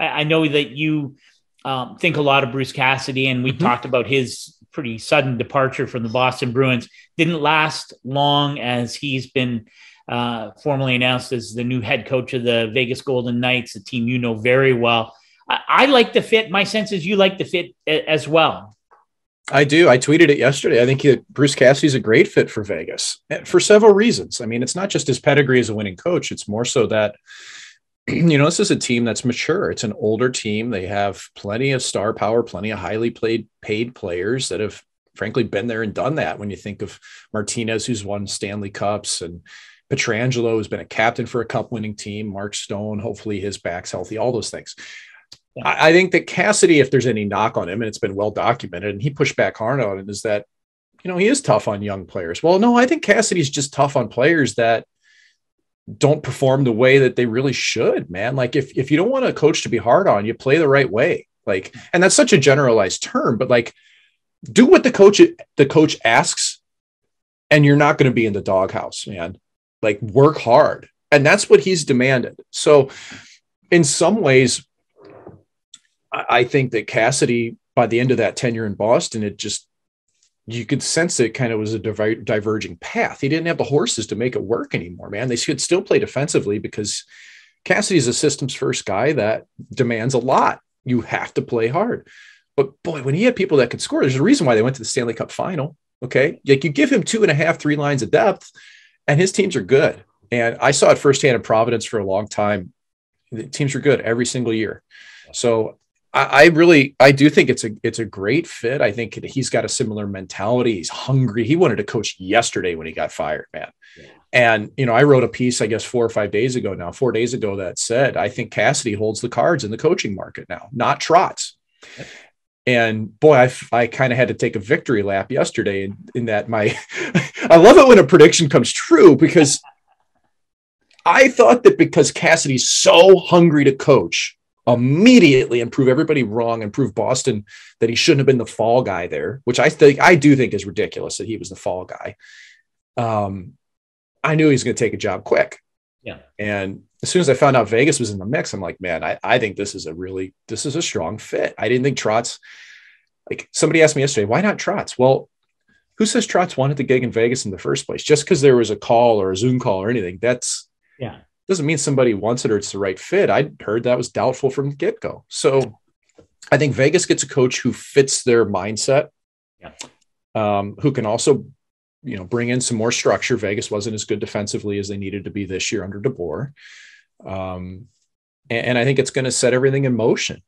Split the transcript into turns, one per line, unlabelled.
I know that you um, think a lot of Bruce Cassidy, and we mm-hmm. talked about his pretty sudden departure from the Boston Bruins. Didn't last long as he's been uh, formally announced as the new head coach of the Vegas Golden Knights, a team you know very well. I, I like the fit. My sense is you like the fit as well.
I do. I tweeted it yesterday. I think he, Bruce Cassidy's a great fit for Vegas eh, for several reasons. I mean, it's not just his pedigree as a winning coach, it's more so that, you know, this is a team that's mature. It's an older team. They have plenty of star power, plenty of highly played, paid players that have, frankly, been there and done that. When you think of Martinez, who's won Stanley Cups, and Pietrangelo, has been a captain for a cup winning team, Mark Stone, hopefully his back's healthy, all those things. I, I think that Cassidy, if there's any knock on him, and it's been well documented, and he pushed back hard on it, is that you know he is tough on young players. Well, no, I think Cassidy's just tough on players that don't perform the way that they really should, man. Like if if you don't want a coach to be hard on, you play the right way. Like, and that's such a generalized term, but like do what the coach the coach asks, and you're not going to be in the doghouse, man. Like work hard. And that's what he's demanded. So in some ways, I think that Cassidy, by the end of that tenure in Boston, it just you could sense it kind of was a diver- diverging path. He didn't have the horses to make it work anymore, man. They should still play defensively because Cassidy's a systems first guy that demands a lot. You have to play hard. But boy, when he had people that could score, there's a reason why they went to the Stanley Cup final. Okay. Like you give him two and a half, three lines of depth, and his teams are good. And I saw it firsthand in Providence for a long time. The teams are good every single year. So I, I really, I do think it's a it's a great fit. I think he's got a similar mentality. He's hungry. He wanted to coach yesterday when he got fired, man. Yeah. And you know, I wrote a piece, I guess, four or five days ago now, four days ago, that said, I think Cassidy holds the cards in the coaching market now, not Trotz. And boy, I, I kind of had to take a victory lap yesterday in, in that my, I love it when a prediction comes true because I thought that because Cassidy's so hungry to coach, immediately and prove everybody wrong and prove Boston that he shouldn't have been the fall guy there, which I think I do think is ridiculous that he was the fall guy. Um, I knew he was going to take a job quick.
Yeah.
And as soon as I found out Vegas was in the mix, I'm like, man, I, I think this is a really this is a strong fit. I didn't think Trotz like somebody asked me yesterday, why not Trotz? Well, who says Trotz wanted the gig in Vegas in the first place? Just because there was a call or a Zoom call or anything, that's
yeah
doesn't mean somebody wants it or it's the right fit. I heard that was doubtful from the get go. So I think Vegas gets a coach who fits their mindset,
yeah.
um, who can also, you know, bring in some more structure. Vegas wasn't as good defensively as they needed to be this year under DeBoer. Um, and, and I think it's going to set everything in motion.